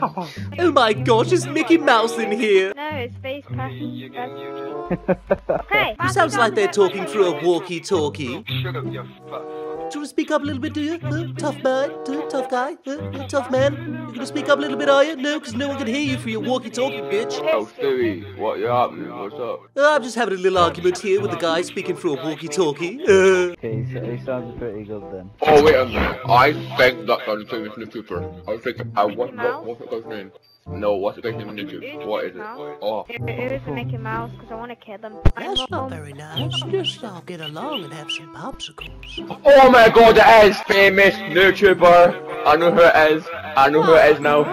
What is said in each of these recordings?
Oh, my gosh, is Mickey Mouse in here? No, it's face passes. Okay. It sounds like they're talking through a walkie-talkie. Do you want to speak up a little bit, do you? Huh? Tough man? Huh? Tough guy? Huh? Tough man? You gonna speak up a little bit, are you? No, because no one can hear you through your walkie-talkie, bitch. Oh, Stewie, what you happening? What's up? Uh, I'm just having a little argument here with the guy speaking through a walkie-talkie. Uh, okay, so he sounds pretty good then. Oh, wait a minute. I think that guy's famous YouTuber. I was thinking, I what, what, what's the guy's name? No, what's the guy's name on YouTube? What is it? Oh. It is it was Mickey Mouse because I want to kill them. that's not very nice. Just all get along and have some popsicles. Oh my god, it is famous YouTuber. I know who it is. I know who it is now.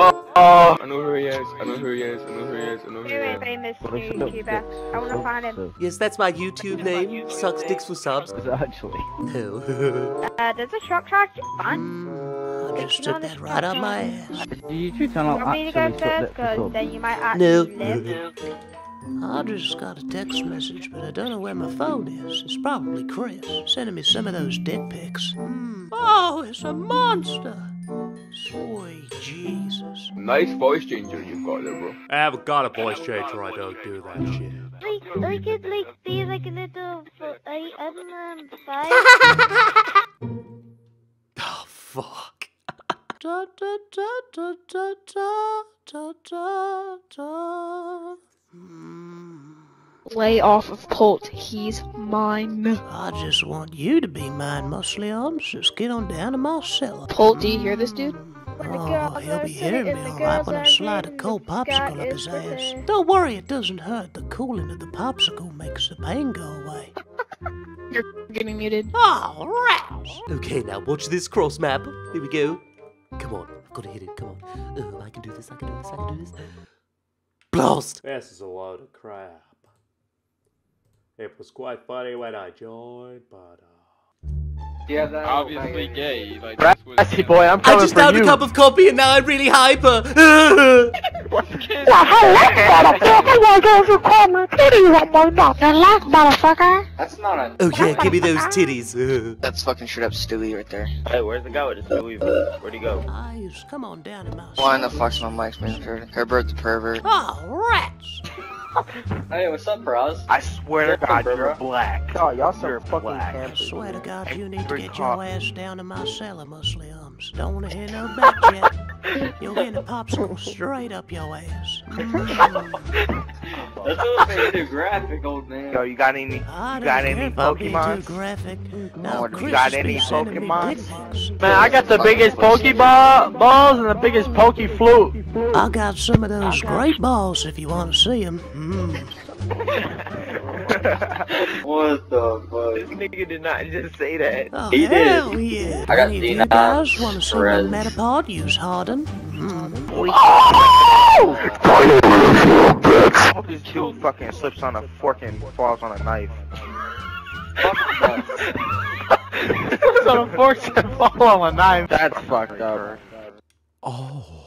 Oh, oh, I know who he is. I know who he is. I know who he is. I know who he Very is. famous What is it? YouTuber. I want to find him. Yes, that's my YouTube name. Sucks dicks for subs. is it actually? No. Uh, does the shock charge fun? I just took that right out my ass. You turn You out want me to go actually took that Because then you might No. actually live. I just got a text message, but I don't know where my phone is. It's probably Chris sending me some of those dick pics. Mm. Oh, it's a monster. Sweet Jesus. Nice voice changer you've got there, bro. I haven't got a voice changer, I don't do that shit. Like, like it like be like a little, like, I don't know, da, da, da, da, da, da, da, da, da. Mm. Lay off of Polt. He's mine. I just want you to be mine, muscly arms. Just get on down to my cellar. Polt, do you hear this, dude? Oh, he'll be hearing me alright when I slide a cold popsicle up his ass. Don't worry, it doesn't hurt. The cooling of the popsicle makes the pain go away. You're getting muted. Oh, rats! Okay, now watch this cross map. Here we go. Come on, I've got to hit it. Come on. Oh, I can do this. I can do this. I can do this. Blast! This is a load of crap. It was quite funny when I joined, but uh, Obviously gay. Like, Brassy boy, I'm I coming just for downed you. a cup of coffee and now I'm really hyper. That's not a. oh yeah, give me those titties. That's fucking straight up Stewie right there. hey, where's the guy with the Stewie? Where'd he go? Eyes, come on down to my Why in the fuck's my mic's being heard? Herbert the pervert. Oh, rats! Hey, what's up, bros? I swear to God, you're black. Oh, y'all some You're fucking black. I swear to God, you need to Drink get your ass down to my cellar, muscly arms. Don't want to hear no back chat. You'll get a popsicle straight up your ass. Mm. That's a little bit too graphic, old man. Yo, you got any? I You don't got any Pokemon? I'm being too Pokemons? graphic. Now, Oh, you Chris got any sending me Pokemons? dick pics. Man, I got the biggest Pokeball balls and the biggest Poke flute. I got some of those great balls if you want to see them. Mm. What the fuck? This Nigga did not just say that. Oh, He did. yeah. I got Any of you guys want to see my Perez. Metapod use Harden? Mm. This dude fucking slips on a fork and falls on a knife. It's on a fork and fall on a knife. That's fucked up. oh.